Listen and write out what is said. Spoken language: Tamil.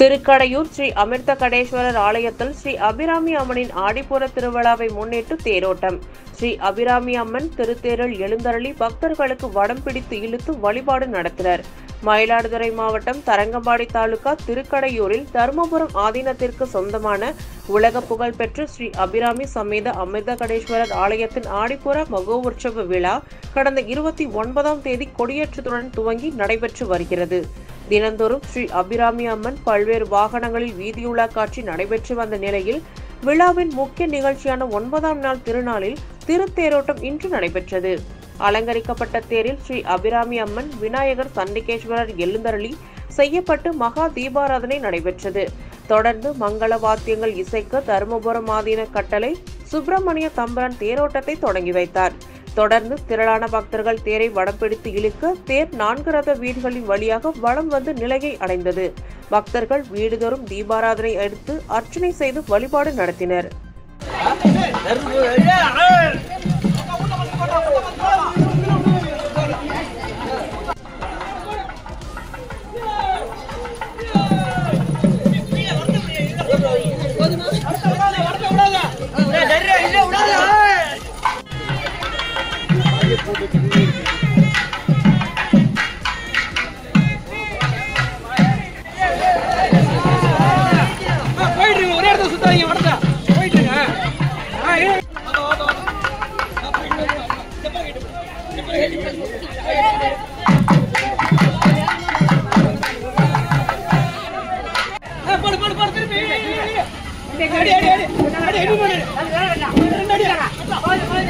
திருக்கடையூர் ஸ்ரீ அமிர்த கடேஸ்வரர் ஆலயத்தில் ஸ்ரீ அபிராமி அம்மனின் ஆடிப்புற திருவிழாவை முன்னிட்டு தேரோட்டம். ஸ்ரீ அபிராமி அம்மன் திருத்தேரில் எழுந்தருளி பக்தர்களுக்கு வடம் பிடித்து இழுத்து வழிபாடு நடத்தினர். மயிலாடுதுறை மாவட்டம் தரங்கம்பாடி தாலுகா திருக்கடையூரில் தருமபுரம் ஆதீனத்திற்கு சொந்தமான உலக புகழ்பெற்ற ஸ்ரீ அபிராமி சமேத அமிர்த கடேஸ்வரர் ஆலயத்தின் ஆடிப்புற மகோ உற்சவ விழா கடந்த இருபத்தி ஒன்பதாம் தேதி கொடியேற்றத்துடன் துவங்கி நடைபெற்று வருகிறது. தினந்தோறும் ஸ்ரீ அபிராமி அம்மன் பல்வேறு வாகனங்களில் வீதியுலா காட்சி நடைபெற்று வந்த நிலையில் விழாவின் முக்கிய நிகழ்ச்சியான ஒன்பதாம் நாள் திருநாளில் திருத்தேரோட்டம் இன்று நடைபெற்றது. அலங்கரிக்கப்பட்ட தேரில் ஸ்ரீ அபிராமி அம்மன் விநாயகர் சண்டிகேஸ்வரர் எழுந்தருளி செய்யப்பட்டு மகா தீபாராதனை நடைபெற்றது. தொடர்ந்து மங்கள வாத்தியங்கள் இசைக்க தருமபுரம் ஆதீன கட்டளை சுப்பிரமணிய தம்பரன் தேரோட்டத்தை தொடங்கி வைத்தார். தொடர்ந்து திரளான பக்தர்கள் தேரை வடம் பிடித்து இழுக்க தேர் நான்கு ரத வீடுகளின் வழியாக வடம் வந்து நிலையை அடைந்தது. பக்தர்கள் வீடுதோறும் தீபாராதனை எடுத்து அர்ச்சனை செய்து வழிபாடு நடத்தினர். அடி ஒரே அடி அடி அடி போயிட்டுங்க போடு போடு அடி அடி அடி அடி அடி அடி